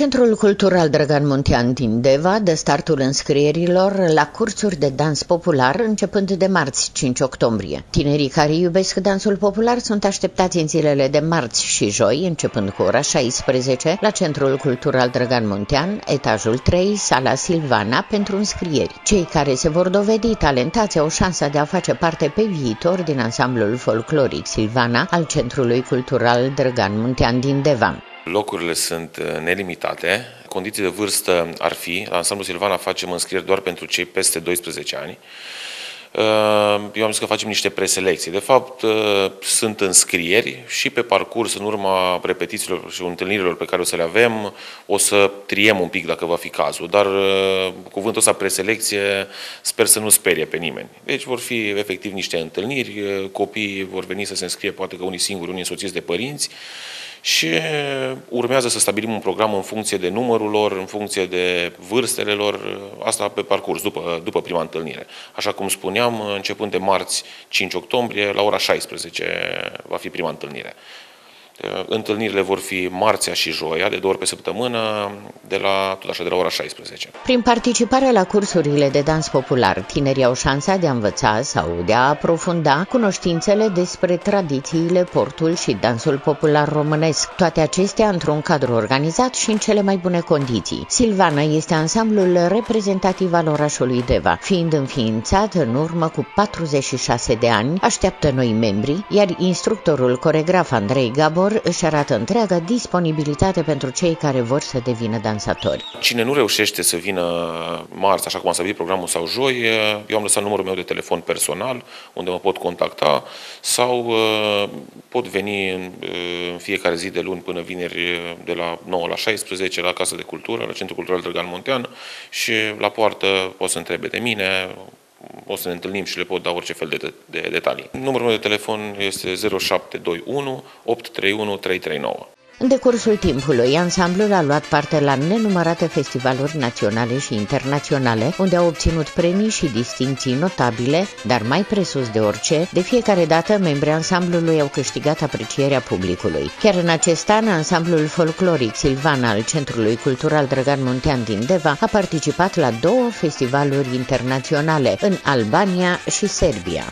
Centrul Cultural Drăgan Muntean din Deva dă startul înscrierilor la cursuri de dans popular începând de marți 5 octombrie. Tinerii care iubesc dansul popular sunt așteptați în zilele de marți și joi, începând cu ora 16, la Centrul Cultural Drăgan Muntean, etajul 3, sala Silvana, pentru înscrieri. Cei care se vor dovedi talentați au șansa de a face parte pe viitor din ansamblul folcloric Silvana al Centrului Cultural Drăgan Muntean din Deva. Locurile sunt uh, nelimitate. Condiții de vârstă ar fi, la ansamblu Silvana facem înscrieri doar pentru cei peste 12 ani. Uh, eu am zis că facem niște preselecții. De fapt, uh, sunt înscrieri și pe parcurs, în urma repetițiilor și întâlnirilor pe care o să le avem, o să triem un pic dacă va fi cazul. Dar cuvântul ăsta preselecție sper să nu sperie pe nimeni. Deci vor fi efectiv niște întâlniri, copiii vor veni să se înscrie, poate că unii singuri, unii însoțiți de părinți, și urmează să stabilim un program în funcție de numărul lor, în funcție de vârstele lor, asta pe parcurs, după, după prima întâlnire. Așa cum spuneam, începând de marți 5 octombrie, la ora 16 va fi prima întâlnire. Uh, întâlnirile vor fi marțea și joia, de două ori pe săptămână, de la, tot așa, de la ora 16. Prin participarea la cursurile de dans popular, tinerii au șansa de a învăța sau de a aprofunda cunoștințele despre tradițiile, portul și dansul popular românesc. Toate acestea într-un cadru organizat și în cele mai bune condiții. Silvana este ansamblul reprezentativ al orașului Deva, fiind înființat în urmă cu 46 de ani, așteaptă noi membri, iar instructorul coregraf Andrei Gabor lor își arată întreaga disponibilitate pentru cei care vor să devină dansatori. Cine nu reușește să vină marți, așa cum am stabilit programul sau joi, eu am lăsat numărul meu de telefon personal, unde mă pot contacta, sau uh, pot veni în, uh, în fiecare zi de luni până vineri de la 9 la 16 la Casa de Cultură, la Centrul Cultural Drăgan Montean și la poartă pot să întrebe de mine, o să ne întâlnim și le pot da orice fel de, de detalii. Numărul meu de telefon este 0721 831 339. În decursul timpului, ansamblul a luat parte la nenumărate festivaluri naționale și internaționale, unde a obținut premii și distinții notabile, dar mai presus de orice, de fiecare dată membrii ansamblului au câștigat aprecierea publicului. Chiar în acest an, ansamblul folcloric Silvana al Centrului Cultural Drăgan Muntean din Deva a participat la două festivaluri internaționale, în Albania și Serbia.